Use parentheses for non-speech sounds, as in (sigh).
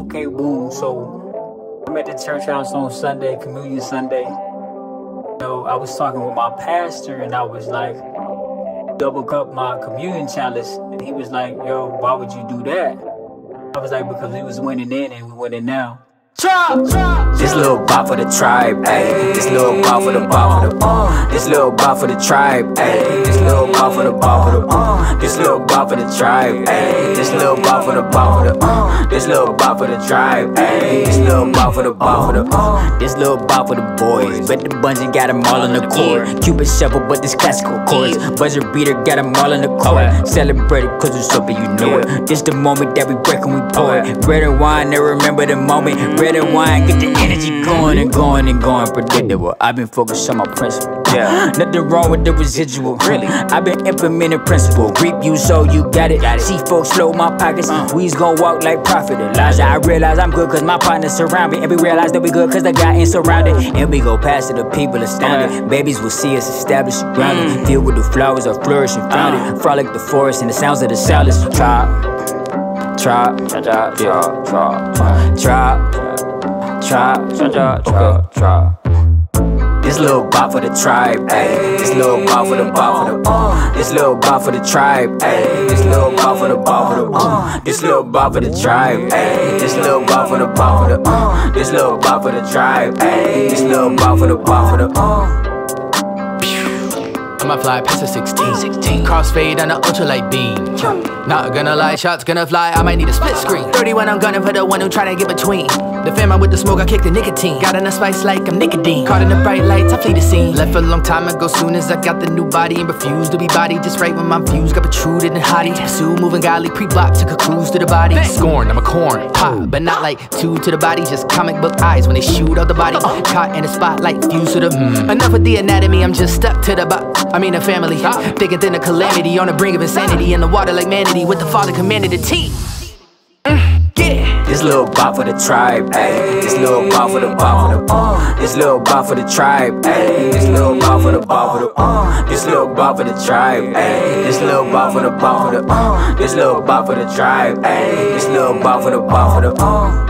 Okay, boom. So I'm at the church house on Sunday, Communion Sunday. You I was talking with my pastor and I was like, double cup my communion chalice. And he was like, yo, why would you do that? I was like, because we was winning then and we winning now. This little bop for the tribe, ayy. This little bop for the bop for the uh. This little bop for the tribe, ayy. This little bop for the bop for the uh. This little bop for the tribe, ayy. This little bop for the bop for the uh. This little bop for the tribe, ayy. This little bop for the bop for the uh. This little bop for the boys. Bet the bungee got them all on the court. Cupid shuffle, but this classical chords. Buzzer beater got them all on the court. Celebrate it cause it's open, you know it. This the moment that we break and we pour it. Bread and wine, they remember the moment. Bread and wine, get the energy mm-hmm. going and going and going. Predictable. I've been focused on my principle. Yeah. (gasps) Nothing wrong with the residual. Really? (gasps) I've been implementing principle. Reap you so you got it. See folks slow my pockets. Uh. We's gon' walk like prophet Elijah. I realize I'm good cause my partners surround me. And we realize that we good cause the guy ain't surrounded. And we go past it, the people astounded. Babies will see us established and grounded. Mm. Filled with the flowers of flourishing uh. founded. Frolic the forest and the sounds of the silence. soundless. Trap. Trap. Trap. Trap. Trap. Trap. Trap. Trap. This little bop for the tribe, ayy. This little bop for the bop for the uh. This little bop for the tribe, ayy. This little bop for the bop for the uh. This little bop for the tribe, ayy. This little bop for the bop for the uh. This little bop for the tribe, ayy. This little bop for the bop for the uh. I'ma fly past the 16. 16. Crossfade on the ultralight beam. Not gonna lie, shots gonna fly. I might need a split screen. 31, I'm gunning for the one who tryna get between. The fam I with the smoke, I kick the nicotine. Got in a spice like I'm nicotine. Caught in the bright lights, I flee the scene. Left a long time ago, soon as I got the new body and refused to be body. Just right when my views got protruded and hottie. Pursue moving godly, pre-block, took a cruise to the body. Scorn, I'm a corn, pop, but not like two to the body. Just comic book eyes when they shoot out the body. Caught in the spotlight, fused to the. Mm. Enough with the anatomy, I'm just stuck to the bot. I mean, a family. Thicker than a calamity, on the brink of insanity. In the water like manatee, with the father commanded the tea. Mm, yeah. This little bop for the tribe, ayy. This little bop for the bop for the uh. This little bop for the tribe, ayy. This little bop for the bop for the uh. This little bop for the tribe, ayy. This little bop for the bop for the uh. This little bop for the tribe, ayy. This little bop for the bop for the uh.